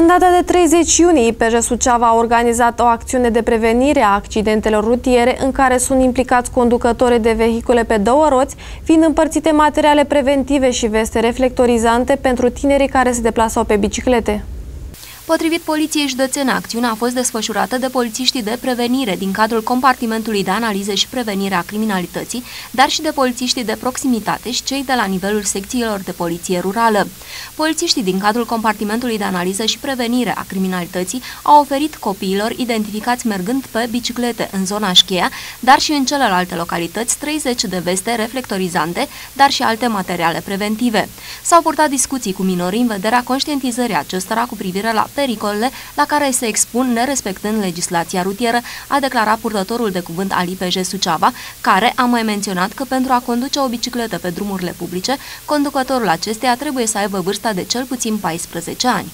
În data de 30 iunie, IPJ Suceava a organizat o acțiune de prevenire a accidentelor rutiere în care sunt implicați conducători de vehicule pe două roți, fiind împărțite materiale preventive și veste reflectorizante pentru tinerii care se deplasau pe biciclete. Potrivit poliției județene, acțiunea a fost desfășurată de polițiștii de prevenire din cadrul compartimentului de analiză și prevenire a criminalității, dar și de polițiștii de proximitate și cei de la nivelul secțiilor de poliție rurală. Polițiștii din cadrul compartimentului de analiză și prevenire a criminalității au oferit copiilor identificați mergând pe biciclete în zona Șcheia, dar și în celelalte localități 30 de veste reflectorizante, dar și alte materiale preventive. S-au purtat discuții cu minorii în vederea conștientizării acestora cu privire la pericolele la care se expun nerespectând legislația rutieră, a declarat purtătorul de cuvânt al IPJ Suceava, care a mai menționat că pentru a conduce o bicicletă pe drumurile publice, conducătorul acesteia trebuie să aibă vârsta de cel puțin 14 ani.